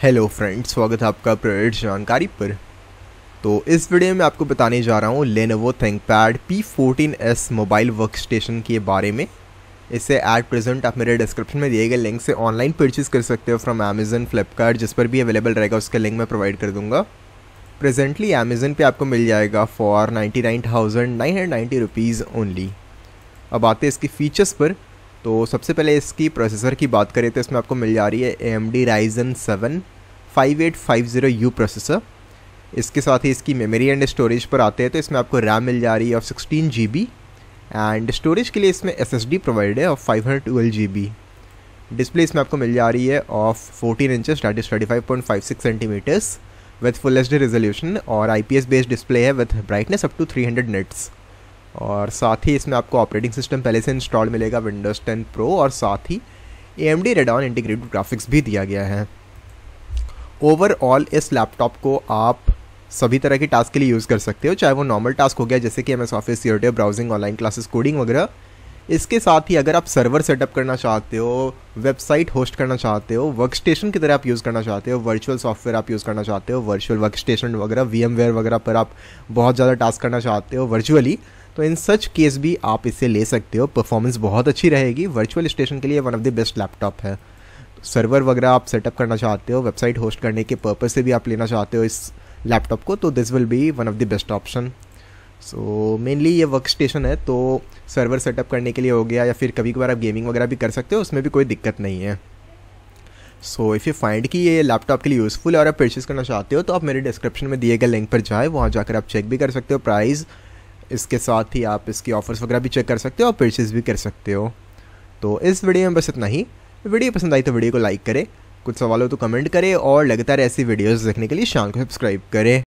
Hello friends स्वागत है आपका प्रोडक्ट जानकारी पर। तो इस वीडियो में आपको बताने जा रहा हूँ Lenovo ThinkPad P14s mobile work station के बारे में। इसे एट प्रेजेंट आप मेरे डिस्क्रिप्शन में दिए गए लिंक से ऑनलाइन परचेज कर सकते हो फ्रॉम अमेजन फ्लिपकार्ट जिस पर भी अवेलेबल रहेगा, उसका लिंक मैं प्रोवाइड कर दूँगा। प्रेजेंटली अमेजन पे आपको मिल जाएगा for ninety nine thousand nine hundred ninety rupees only अब आते हैं इसकी फ़ीचर्स पर। तो सबसे पहले इसकी प्रोसेसर की बात करें तो इसमें आपको मिल जा रही है A M D Ryzen seven five eight five zero U processor इसके साथ ही इसकी मेमोरी एंड स्टोरेज पर आते हैं तो इसमें आपको रैम मिल जा रही है of sixteen G B and storage के लिए इसमें एस एस डी प्रोवाइड है of five hundred twelve G B display इसमें आपको मिल जा रही है of fourteen inches that is thirty five point five six centimeters with full H D resolution और I P S based display है with brightness up to three hundred nits और साथ ही इसमें आपको ऑपरेटिंग सिस्टम पहले से इंस्टॉल मिलेगा Windows 10 pro और साथ ही A M D Radeon integrated graphics भी दिया गया है। ओवरऑल इस लैपटॉप को आप सभी तरह के टास्क के लिए यूज़ कर सकते हो, चाहे वो नॉर्मल टास्क हो गया, जैसे कि M S office YouTube browsing online classes coding वगैरह। इसके साथ ही अगर आप सर्वर सेटअप करना चाहते हो वेबसाइट होस्ट करना चाहते हो वर्क स्टेशन की तरह आप यूज़ करना चाहते हो वर्चुअल सॉफ्टवेयर आप यूज़ करना चाहते हो वर्चुअल वर्क स्टेशन वगैरह वी वगैरह पर आप बहुत ज़्यादा टास्क करना चाहते हो वर्चुअली तो इन सच केस भी आप इसे ले सकते हो। परफॉर्मेंस बहुत अच्छी रहेगी। वर्चुअल स्टेशन के लिए one of the best laptop है। सर्वर वगैरह आप सेटअप करना चाहते हो वेबसाइट होस्ट करने के पर्पज़ से भी आप लेना चाहते हो इस लैपटॉप को तो this will be one of the best option so mainly ये वर्क स्टेशन है तो सर्वर सेटअप करने के लिए हो गया या फिर कभी कभार आप गेमिंग वगैरह भी कर सकते हो, उसमें भी कोई दिक्कत नहीं है। सो इफ़ यू फाइंड कि ये लैपटॉप के लिए यूज़फुल है और आप परचेज़ करना चाहते हो तो आप मेरे डिस्क्रिप्शन में दिए गए लिंक पर जाए, वहाँ जाकर आप चेक भी कर सकते हो। प्राइस इसके साथ ही आप इसकी ऑफर्स वगैरह भी चेक कर सकते हो और परचेज़ भी कर सकते हो। तो इस वीडियो में बस इतना ही। वीडियो पसंद आई तो वीडियो को लाइक करें, कुछ सवाल हो तो कमेंट करें और लगातार ऐसी वीडियोस देखने के लिए शाम को सब्सक्राइब करें।